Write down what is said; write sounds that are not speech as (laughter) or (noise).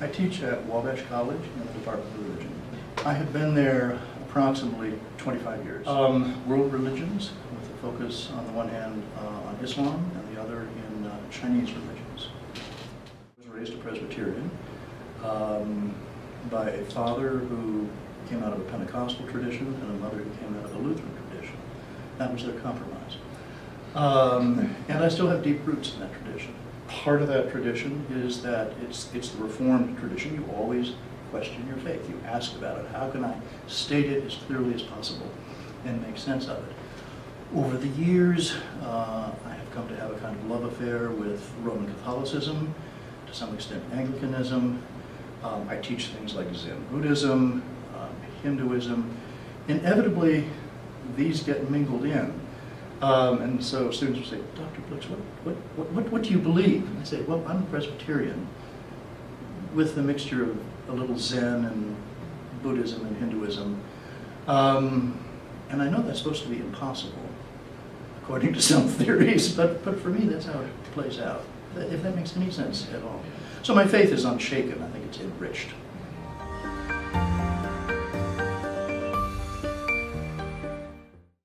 I teach at Wabash College in the Department of Religion. I have been there approximately 25 years. Um, world religions, with a focus on the one hand uh, on Islam and the other in uh, Chinese religions. I was raised a Presbyterian um, by a father who came out of a Pentecostal tradition and a mother who came out of a Lutheran tradition. That was their compromise. Um, and I still have deep roots in that tradition. Part of that tradition is that it's, it's the Reformed tradition. You always question your faith. You ask about it. How can I state it as clearly as possible and make sense of it? Over the years, uh, I have come to have a kind of love affair with Roman Catholicism, to some extent Anglicanism. Um, I teach things like Zen Buddhism, um, Hinduism. Inevitably, these get mingled in. Um, and so students would say, Dr. Blix, what, what, what, what, what do you believe? And I say, well, I'm a Presbyterian with a mixture of a little Zen and Buddhism and Hinduism. Um, and I know that's supposed to be impossible, according to some (laughs) theories, but, but for me, that's how it plays out, if that makes any sense at all. So my faith is unshaken. I think it's enriched.